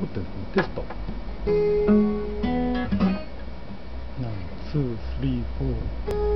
撮ってるテスト1 2 3 4